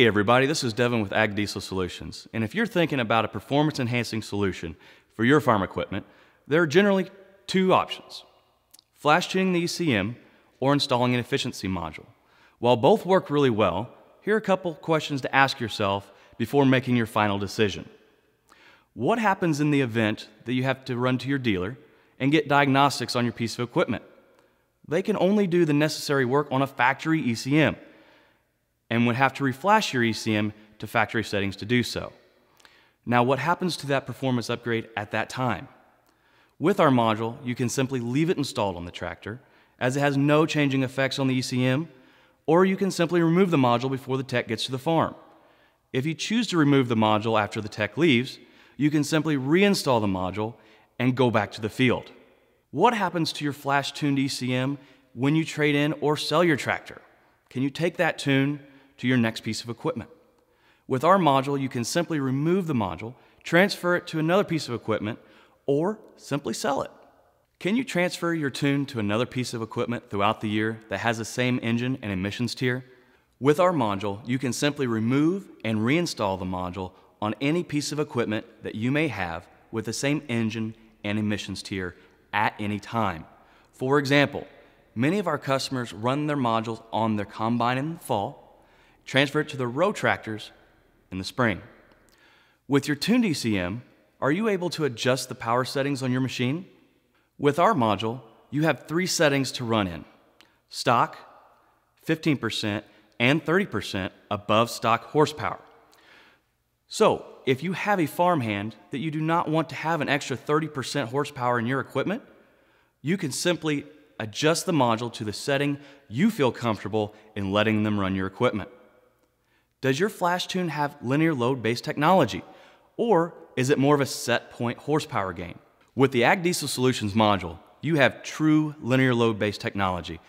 Hey everybody, this is Devin with Ag Diesel Solutions. And if you're thinking about a performance enhancing solution for your farm equipment, there are generally two options flash tuning the ECM or installing an efficiency module. While both work really well, here are a couple questions to ask yourself before making your final decision. What happens in the event that you have to run to your dealer and get diagnostics on your piece of equipment? They can only do the necessary work on a factory ECM and would have to reflash your ECM to factory settings to do so. Now, what happens to that performance upgrade at that time? With our module, you can simply leave it installed on the tractor, as it has no changing effects on the ECM, or you can simply remove the module before the tech gets to the farm. If you choose to remove the module after the tech leaves, you can simply reinstall the module and go back to the field. What happens to your flash tuned ECM when you trade in or sell your tractor? Can you take that tune to your next piece of equipment. With our module, you can simply remove the module, transfer it to another piece of equipment, or simply sell it. Can you transfer your tune to another piece of equipment throughout the year that has the same engine and emissions tier? With our module, you can simply remove and reinstall the module on any piece of equipment that you may have with the same engine and emissions tier at any time. For example, many of our customers run their modules on their combine in the fall transfer it to the row tractors in the spring. With your tuned ECM, are you able to adjust the power settings on your machine? With our module, you have three settings to run in stock, 15%, and 30% above stock horsepower. So, if you have a farmhand that you do not want to have an extra 30% horsepower in your equipment, you can simply adjust the module to the setting you feel comfortable in letting them run your equipment. Does your flash tune have linear load based technology? Or is it more of a set point horsepower gain? With the Ag Diesel Solutions module, you have true linear load based technology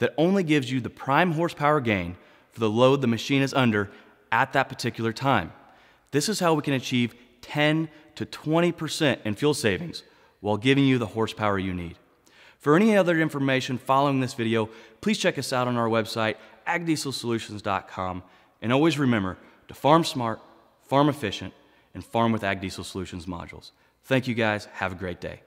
that only gives you the prime horsepower gain for the load the machine is under at that particular time. This is how we can achieve 10 to 20% in fuel savings while giving you the horsepower you need. For any other information following this video, please check us out on our website, agdieselsolutions.com and always remember to farm smart, farm efficient, and farm with Ag Diesel Solutions modules. Thank you guys. Have a great day.